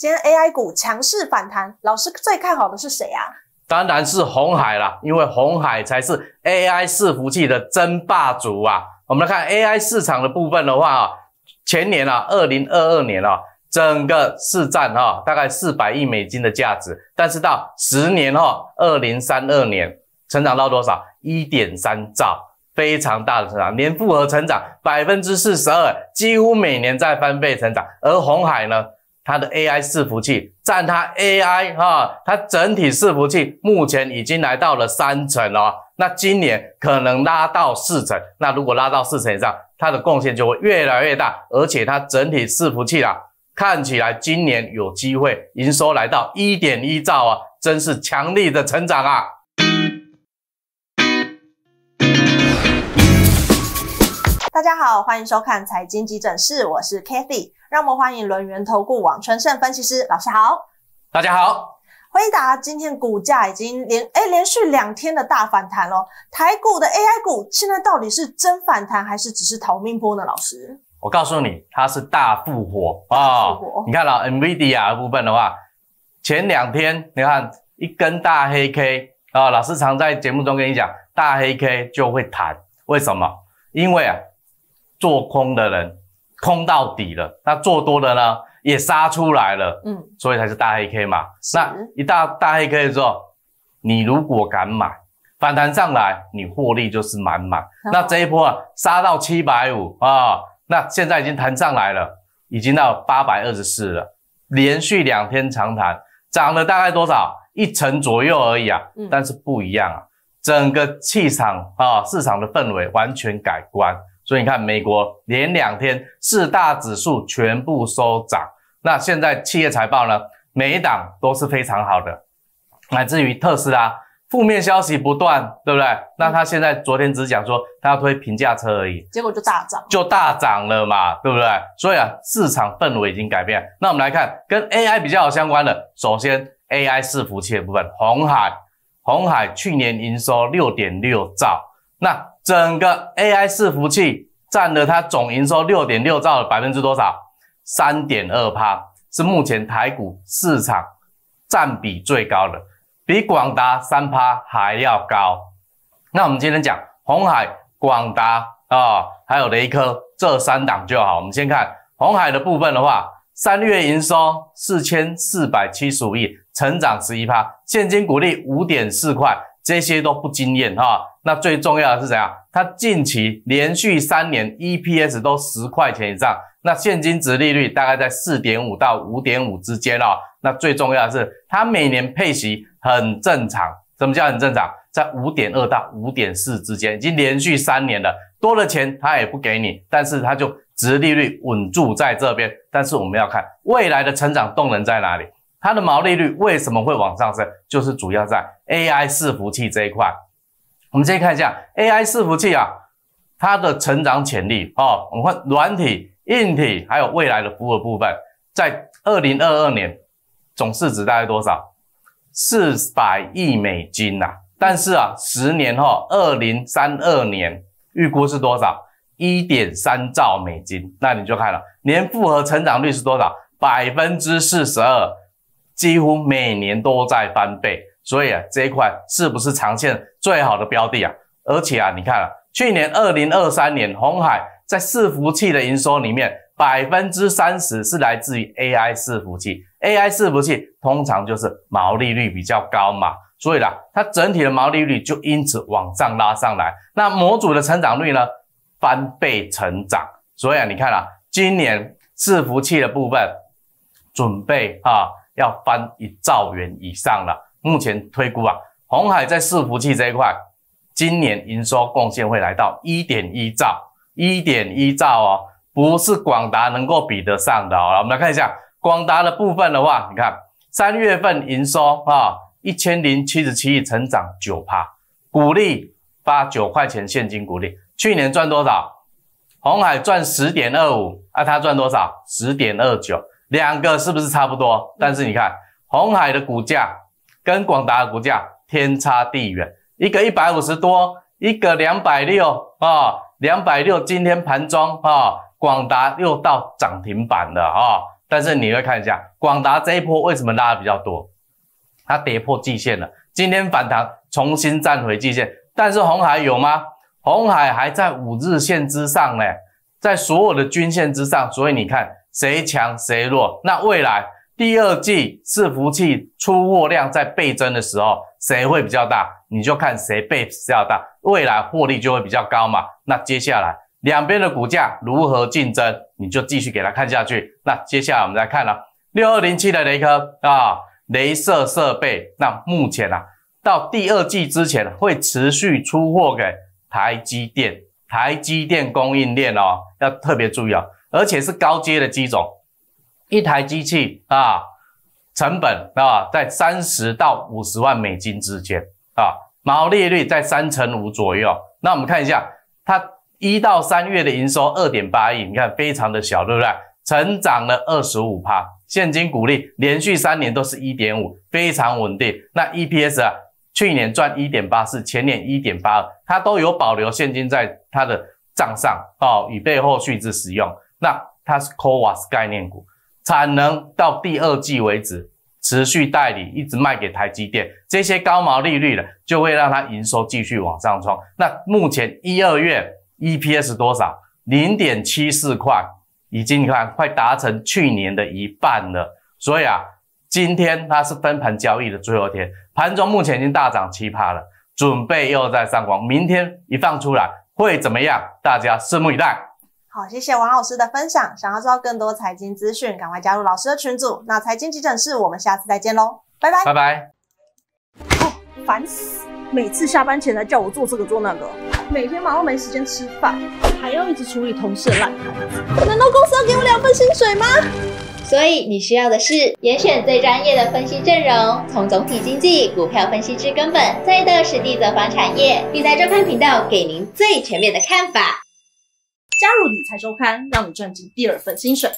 今天 AI 股强势反弹，老师最看好的是谁啊？当然是红海啦，因为红海才是 AI 伺服器的争霸主啊。我们来看 AI 市场的部分的话啊，前年啊，二零二二年啊，整个市占哈大概四百亿美金的价值，但是到十年后，二零三二年成长到多少？一点三兆，非常大的成长，年复合成长百分之四十二，几乎每年在翻倍成长。而红海呢？它的 AI 伺服器占它 AI 哈，它整体伺服器目前已经来到了三成哦，那今年可能拉到四成，那如果拉到四成以上，它的贡献就会越来越大，而且它整体伺服器啊，看起来今年有机会营收来到一点一兆啊，真是强力的成长啊！大家好，欢迎收看财经急诊室，我是 Kathy。让我们欢迎轮源投顾王春盛分析师老师好，大家好，辉达今天股价已经连哎连续两天的大反弹了，台股的 AI 股现在到底是真反弹还是只是逃命波呢？老师，我告诉你，它是大复活啊！你看到 NVIDIA 的部分的话，前两天你看一根大黑 K 啊，老师常在节目中跟你讲，大黑 K 就会弹，为什么？因为啊，做空的人。空到底了，那做多的呢也杀出来了，嗯，所以才是大黑 K 嘛。那一大大黑 K 的时候，你如果敢买，反弹上来，你获利就是满满。那这一波啊，杀到七百五啊，那现在已经弹上来了，已经到八百二十四了，连续两天长弹，涨了大概多少？一成左右而已啊。但是不一样啊，整个气场啊，市场的氛围完全改观。所以你看，美国连两天四大指数全部收涨，那现在企业财报呢，每一档都是非常好的，乃至于特斯拉负面消息不断，对不对？那他现在昨天只讲说他要推平价车而已，结果就大涨，就大涨了嘛，对不对？所以啊，市场氛围已经改变。那我们来看跟 AI 比较相关的，首先 AI 伺服器的部分，红海，红海去年营收六点六兆，那。整个 AI 伺服器占了它总营收六点六兆的百分之多少？三点二趴，是目前台股市场占比最高的，比广达三趴还要高。那我们今天讲红海、广达啊，还有雷科这三档就好。我们先看红海的部分的话，三月营收四千四百七十五亿，成长十一趴，现金股利五点四块。这些都不惊艳哈，那最重要的是怎样？它近期连续三年 EPS 都十块钱以上，那现金值利率大概在四点五到五点五之间哦。那最重要的是，它每年配息很正常。什么叫很正常？在五点二到五点四之间，已经连续三年了。多的钱它也不给你，但是它就值利率稳住在这边。但是我们要看未来的成长动能在哪里。它的毛利率为什么会往上升？就是主要在 AI 伺服器这一块。我们先看一下 AI 伺服器啊，它的成长潜力哦。我们看软体、硬体还有未来的服务部分，在二零二二年总市值大概多少？四百亿美金呐。但是啊，十年后二零三二年预估是多少？一点三兆美金。那你就看了年复合成长率是多少？百分之四十二。几乎每年都在翻倍，所以啊，这一块是不是长线最好的标的啊？而且啊，你看啊，去年二零二三年，红海在伺服器的营收里面，百分之三十是来自于 AI 伺服器。AI 伺服器通常就是毛利率比较高嘛，所以啦，它整体的毛利率就因此往上拉上来。那模组的成长率呢，翻倍成长。所以啊，你看啊，今年伺服器的部分准备啊。要翻一兆元以上了。目前推估啊，红海在伺服器这一块，今年营收贡献会来到一点一兆，一点一兆哦，不是广达能够比得上的哦。我们来看一下广达的部分的话，你看三月份营收啊，一千零七十七亿，成长九趴，股利发九块钱现金股利。去年赚多少？红海赚十点二五，啊，他赚多少？十点二九。两个是不是差不多？但是你看红海的股价跟广达的股价天差地远，一个一百五十多，一个两百六啊，两百六今天盘中啊，广达又到涨停板了啊，但是你会看一下广达这一波为什么拉的比较多？它跌破季线了，今天反弹重新站回季线，但是红海有吗？红海还在五日线之上呢，在所有的均线之上，所以你看谁强谁弱。那未来第二季伺服器出货量在倍增的时候，谁会比较大？你就看谁倍比较大，未来获利就会比较高嘛。那接下来两边的股价如何竞争，你就继续给它看下去。那接下来我们再看了六二零七的雷科啊，镭射设备，那目前啊到第二季之前会持续出货给。台积电，台积电供应链哦，要特别注意哦，而且是高阶的机种，一台机器啊，成本啊在三十到五十万美金之间啊，毛利率在三成五左右。那我们看一下，它一到三月的营收二点八亿，你看非常的小，对不对？成长了二十五帕，现金股利连续三年都是一点五，非常稳定。那 EPS 啊？去年赚一点八四，前年一点八二，它都有保留现金在它的账上哦，以备后续之使用。那它是 CoWAS 概念股，产能到第二季为止持续代理，一直卖给台积电，这些高毛利率的就会让它营收继续往上冲。那目前一二月 EPS 多少？零点七四块，已经你看快达成去年的一半了。所以啊。今天它是分盘交易的最后一天，盘中目前已经大涨七趴了，准备又在上光。明天一放出来会怎么样？大家拭目以待。好，谢谢王老师的分享。想要知道更多财经资讯，赶快加入老师的群组。那财经急诊室，我们下次再见喽，拜拜，拜拜。哦，烦死！每次下班前来叫我做这个做那个，每天忙到没时间吃饭，还要一直处理同事的烂摊子。难道公司要给我两份薪水吗？所以你需要的是严选最专业的分析阵容，从总体经济、股票分析至根本，再到实地走访产业，理财周刊频道给您最全面的看法。加入理财周刊，让你赚进第二份薪水。